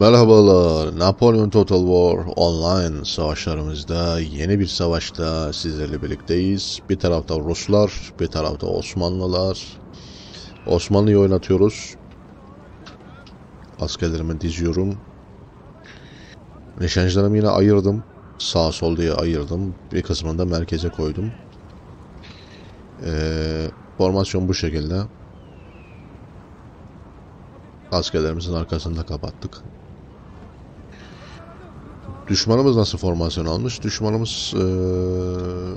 Merhabalar, Napolyon Total War Online savaşlarımızda yeni bir savaşta sizlerle birlikteyiz. Bir tarafta Ruslar, bir tarafta Osmanlılar. Osmanlı'yı oynatıyoruz. Askerlerimi diziyorum. Nişancılarımı yine ayırdım. Sağ sol diye ayırdım. Bir kısmını da merkeze koydum. Ee, formasyon bu şekilde. Askerlerimizin arkasında kapattık. Düşmanımız nasıl formasyon almış? Düşmanımız eee,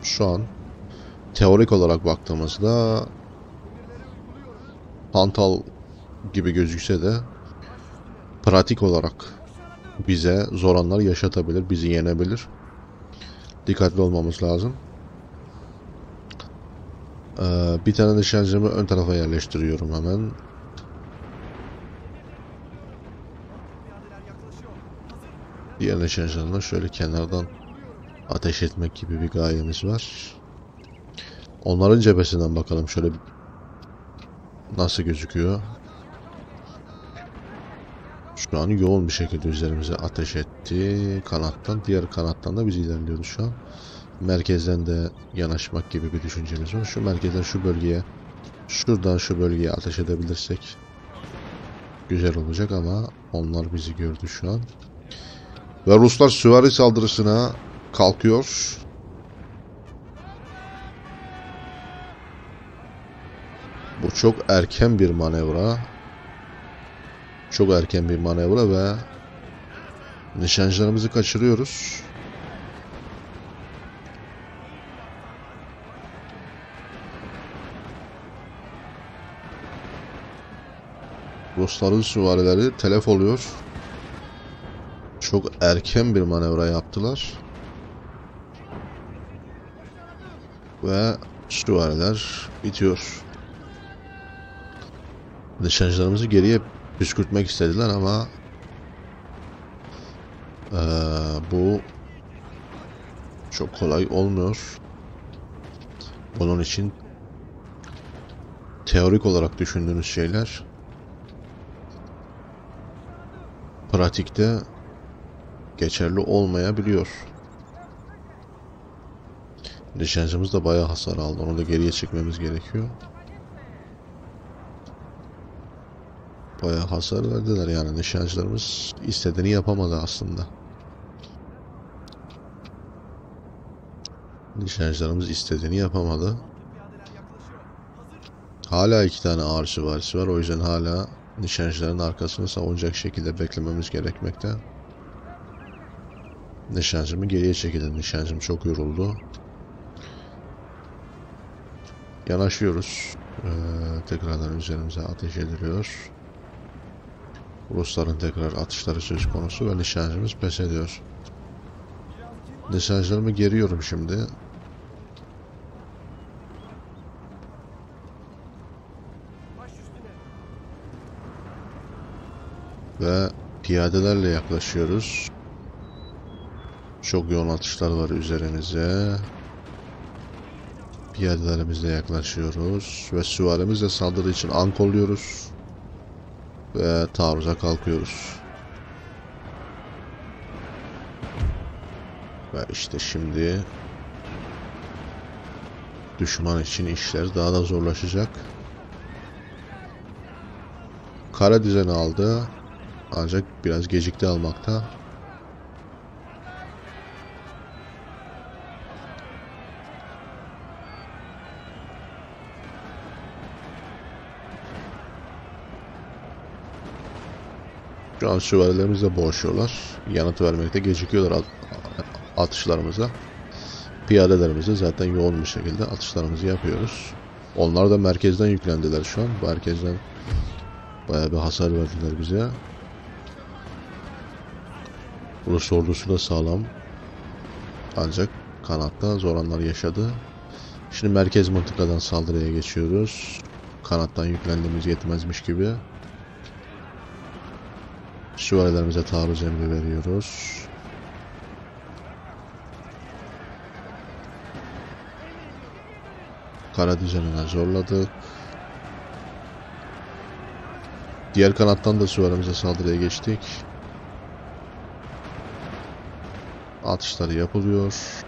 şu an teorik olarak baktığımızda Hantal gibi gözükse de pratik olarak bize zor anlar yaşatabilir, bizi yenebilir. Dikkatli olmamız lazım. Eee, bir tane nişancımı ön tarafa yerleştiriyorum hemen. Diğer nişancılarına şöyle kenardan ateş etmek gibi bir gayemiz var. Onların cephesinden bakalım şöyle nasıl gözüküyor. Şu an yoğun bir şekilde üzerimize ateş etti. Kanattan, diğer kanattan da biz ilerliyoruz şu an. Merkezden de yanaşmak gibi bir düşüncemiz var. Şu merkezden şu bölgeye, şuradan şu bölgeye ateş edebilirsek güzel olacak ama onlar bizi gördü şu an. Ve Ruslar süvari saldırısına kalkıyor. Bu çok erken bir manevra. Çok erken bir manevra ve nişancılarımızı kaçırıyoruz. Rusların süvarileri telef oluyor. Çok erken bir manevra yaptılar. Ve süvariler bitiyor. Nişancılarımızı geriye püskürtmek istediler ama eee, bu çok kolay olmuyor. Bunun için teorik olarak düşündüğünüz şeyler pratikte geçerli olmayabiliyor. Nişancımız da bayağı hasar aldı. Onu da geriye çekmemiz gerekiyor. Bayağı hasar verdiler yani. Nişancılarımız istediğini yapamadı aslında. Nişancılarımız istediğini yapamadı. Hala iki tane ağır süvarisi var. O yüzden hala nişancıların arkasını savunacak şekilde beklememiz gerekmekte. Nişancımı geriye çekildim. Nişancım çok yoruldu. Yanaşıyoruz. Ee, tekrardan üzerimize ateş ediliyor. Rusların tekrar atışları söz konusu ve nişancımız pes ediyor. Nişancılarımı geriyorum şimdi. Ve piyadelerle yaklaşıyoruz. Çok yoğun atışlar var üzerimize. Piyadelerimizle yaklaşıyoruz ve süvarimizle saldırı için ank oluyoruz. Ve taarruza kalkıyoruz. Ve işte şimdi düşman için işler daha da zorlaşacak. Kara düzeni aldı. Ancak biraz gecikti almakta. Şu an süvarilerimiz de boğuşuyorlar. Yanıt vermekte gecikiyorlar at- atışlarımıza. Piyadelerimiz de zaten yoğun bir şekilde atışlarımızı yapıyoruz. Onlar da merkezden yüklendiler şu an. Merkezden bayağı bir hasar verdiler bize. Rus ordusu da sağlam. Ancak kanatta zor anlar yaşadı. Şimdi merkez mıntıkadan saldırıya geçiyoruz. Kanattan yüklendiğimiz yetmezmiş gibi. Süvarilerimize taarruz emri veriyoruz. Kara düzenine zorladık. Diğer kanattan da süvarimize saldırıya geçtik. Atışları yapılıyor.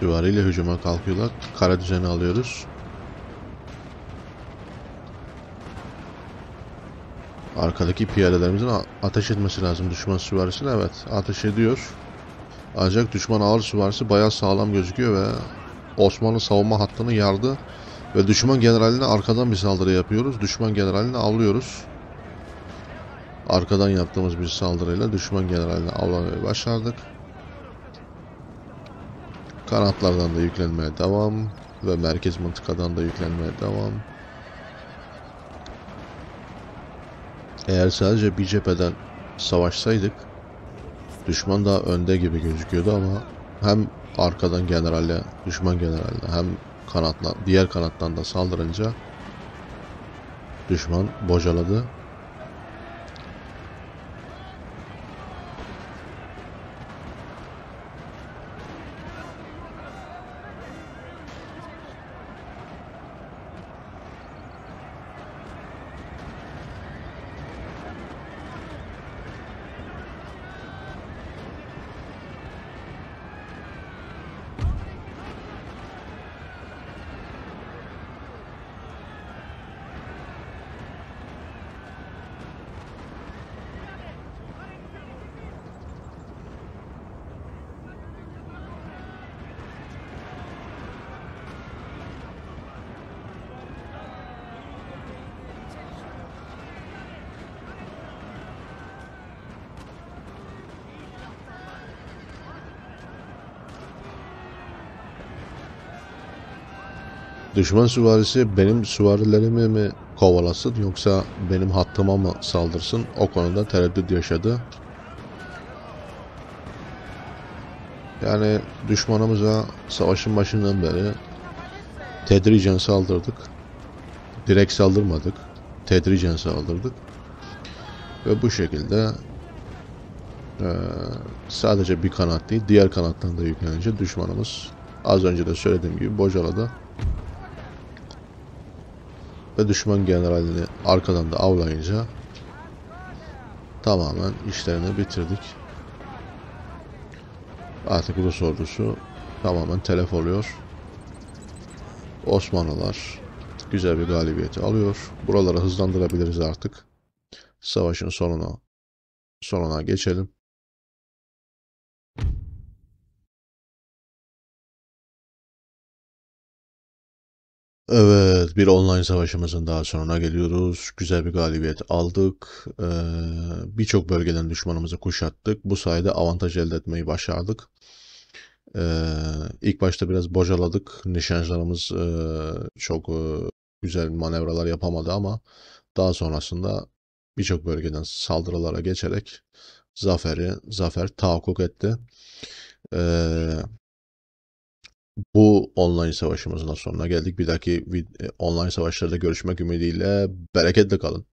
Süvariyle hücuma kalkıyorlar. Kara düzeni alıyoruz. Arkadaki piyadelerimizin ateş etmesi lazım düşman süvarisine. Evet ateş ediyor. Ancak düşman ağır süvarisi bayağı sağlam gözüküyor ve Osmanlı savunma hattını yardı. Ve düşman generaline arkadan bir saldırı yapıyoruz. Düşman generalini avlıyoruz. Arkadan yaptığımız bir saldırıyla düşman generalini avlamayı başardık. Kanatlardan da yüklenmeye devam ve merkez mıntıkadan da yüklenmeye devam. Eğer sadece bir cepheden savaşsaydık düşman daha önde gibi gözüküyordu ama hem arkadan generalle, düşman generalle hem kanatla, diğer kanattan da saldırınca düşman bocaladı. Düşman süvarisi benim süvarilerimi mi kovalasın yoksa benim hattıma mı saldırsın? O konuda tereddüt yaşadı. Yani düşmanımıza savaşın başından beri tedricen saldırdık. Direkt saldırmadık. Tedricen saldırdık. Ve bu şekilde eee, sadece bir kanat değil diğer kanattan da yüklenince düşmanımız az önce de söylediğim gibi bocaladı. Ve düşman generalini arkadan da avlayınca tamamen işlerini bitirdik. Artık Rus ordusu tamamen telef oluyor. Osmanlılar güzel bir galibiyeti alıyor. Buraları hızlandırabiliriz artık. Savaşın sonuna sonuna geçelim. Evet, bir online savaşımızın daha sonuna geliyoruz. Güzel bir galibiyet aldık. Ee, birçok bölgeden düşmanımızı kuşattık. Bu sayede avantaj elde etmeyi başardık. Ee, ilk başta biraz bocaladık. Nişancılarımız e, çok e, güzel manevralar yapamadı ama daha sonrasında birçok bölgeden saldırılara geçerek zaferi zafer tahakkuk etti. Ee, bu online savaşımızın sonuna geldik. Bir dahaki vid- online savaşlarda görüşmek ümidiyle bereketle kalın.